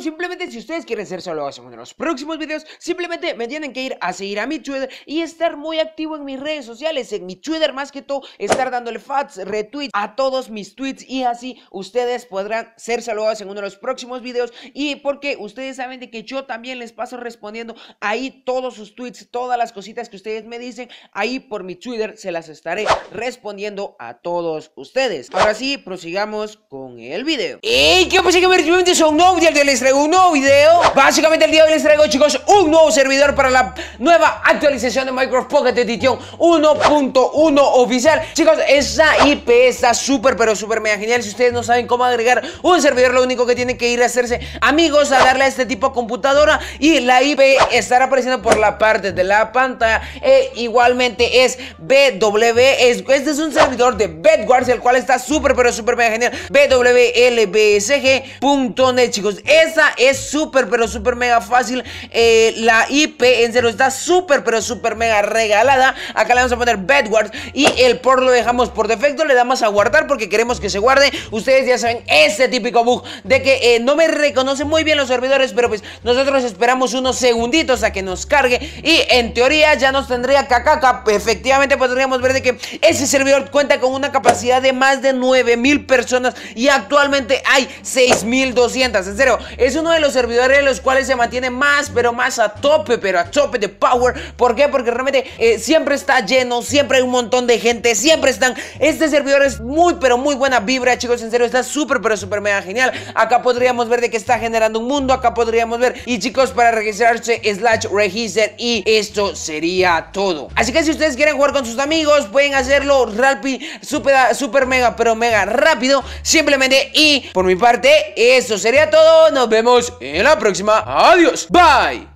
simplemente si ustedes quieren ser saludados en uno de los próximos videos, simplemente me tienen que ir a seguir a mi Twitter y estar muy activo en mis redes sociales, en mi Twitter más que todo, estar dándole fats, retweets a todos mis tweets y así ustedes podrán ser saludados en uno de los próximos videos y porque ustedes saben de que yo también les paso respondiendo ahí todos sus tweets, todas las cositas que ustedes me dicen, ahí por mi Twitter se las estaré respondiendo a todos ustedes. Ahora sí, prosigamos con el video. ¿Y qué pasa que me nuevo día les traigo un nuevo video? Básicamente el día de hoy les traigo chicos un nuevo servidor para la nueva actualización de Minecraft Pocket Edition 1.1 oficial. Chicos, esa IP está súper pero súper mega genial. Si ustedes no saben cómo agregar un servidor, lo único que tienen que ir a hacerse amigos a darle a este tipo de computadora y la IP estará apareciendo por la parte de la pantalla. E igualmente es BW, es, este es un servidor de Bedwars, el cual está súper pero súper mega genial. BWLBSG.net, chicos. Esa es súper pero súper mega fácil. Eh, la IP en serio está súper pero súper mega regalada. Acá le vamos a poner Bedwars y el por lo dejamos por defecto. Le damos a guardar porque queremos que se guarde. Ustedes ya saben ese típico bug de que eh, no me reconocen muy bien los servidores, pero pues nosotros esperamos unos segunditos a que nos cargue y en teoría ya nos tendría cacaca. Efectivamente podríamos ver de que ese servidor cuenta con una capacidad de más de 9000 personas y actualmente hay 6200. En serio, es uno de los servidores en los cuales se mantiene más, pero más a tope, pero a tope de power. ¿Por qué? Porque realmente eh, siempre está lleno, siempre hay un montón de gente, siempre están. Este servidor es muy, pero muy buena vibra, chicos. En serio, está súper, pero súper mega genial. Acá podríamos ver de que está generando un mundo. Acá podríamos ver. Y chicos, para registrarse, slash register. Y esto sería todo. Así que si ustedes quieren jugar con sus amigos, pueden hacerlo rápido, super, super mega, pero mega rápido. Simplemente. Y por mi parte, eso sería todo. Nos vemos en la próxima. Adiós. Bye.